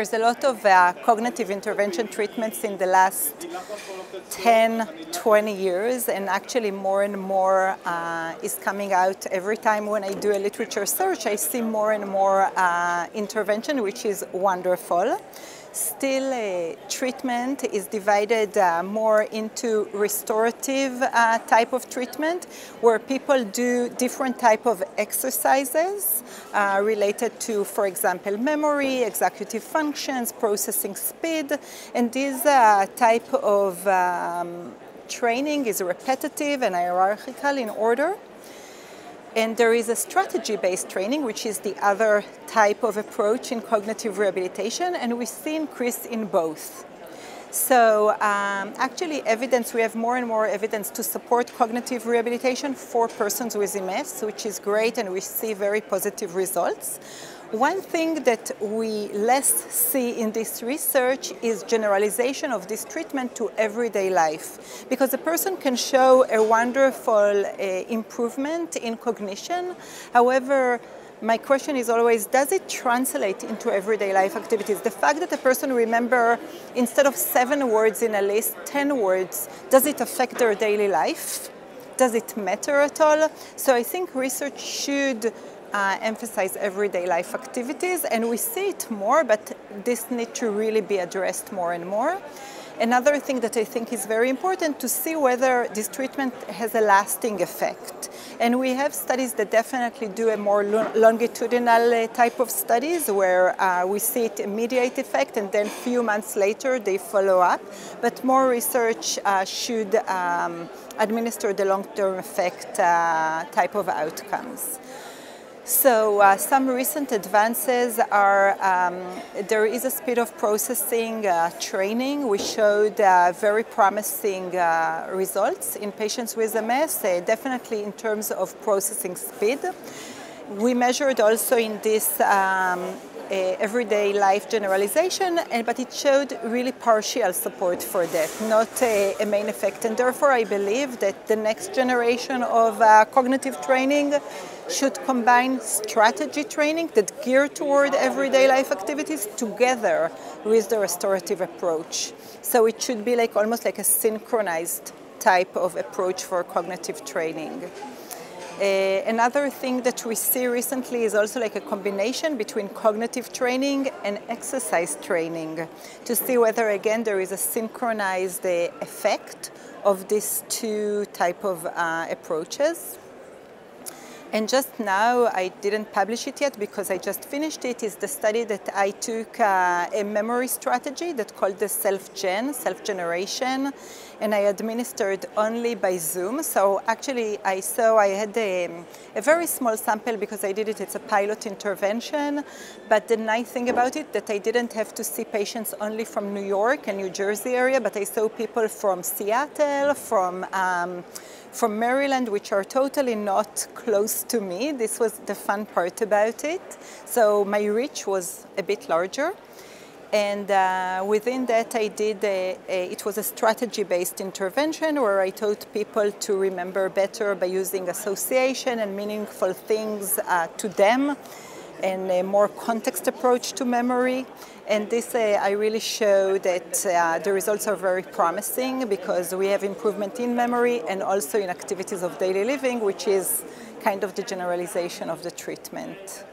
there's a lot of uh, cognitive intervention treatments in the last 10, 20 years, and actually more and more uh, is coming out every time when I do a literature search. I see more and more uh, intervention, which is wonderful. Still, uh, treatment is divided uh, more into restorative uh, type of treatment, where people do different type of exercises uh, related to, for example, memory, executive functions, processing speed, and this uh, type of um, training is repetitive and hierarchical in order. And there is a strategy-based training, which is the other type of approach in cognitive rehabilitation, and we see increase in both. So um, actually evidence, we have more and more evidence to support cognitive rehabilitation for persons with MS, which is great and we see very positive results. One thing that we less see in this research is generalization of this treatment to everyday life. Because a person can show a wonderful uh, improvement in cognition. However, my question is always, does it translate into everyday life activities? The fact that a person remember instead of seven words in a list, 10 words, does it affect their daily life? Does it matter at all? So I think research should uh, emphasize everyday life activities, and we see it more, but this needs to really be addressed more and more. Another thing that I think is very important to see whether this treatment has a lasting effect. And we have studies that definitely do a more longitudinal uh, type of studies where uh, we see it immediate effect and then few months later they follow up. But more research uh, should um, administer the long-term effect uh, type of outcomes. So uh, some recent advances are um, there is a speed of processing uh, training. We showed uh, very promising uh, results in patients with MS, uh, definitely in terms of processing speed. We measured also in this um, everyday life generalization, and, but it showed really partial support for that, not a, a, main effect. And therefore, I believe that the next generation of uh, cognitive training should combine strategy training that gear toward everyday life activities together with the restorative approach. So it should be like almost like a synchronized type of approach for cognitive training. Uh, another thing that we see recently is also like a combination between cognitive training and exercise training to see whether again there is a synchronized uh, effect of these two type of uh, approaches. And just now, I didn't publish it yet because I just finished it, is the study that I took uh, a memory strategy that called the self-gen, self-generation, and I administered only by Zoom. So actually, I saw I had a, a, very small sample because I did it, it's a pilot intervention, but the nice thing about it that I didn't have to see patients only from New York and New Jersey area, but I saw people from Seattle, from um, from Maryland, which are totally not close to me. This was the fun part about it. So my reach was a bit larger. And uh, within that, I did a, a it was a strategy-based intervention where I taught people to remember better by using association and meaningful things uh, to them and a more context approach to memory. And this, uh, I really show that uh, the results are very promising because we have improvement in memory and also in activities of daily living, which is kind of the generalization of the treatment.